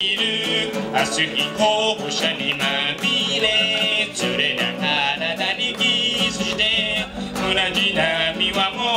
いる。明日に候車にまみれ。連れな体にキスして。同じ波はもう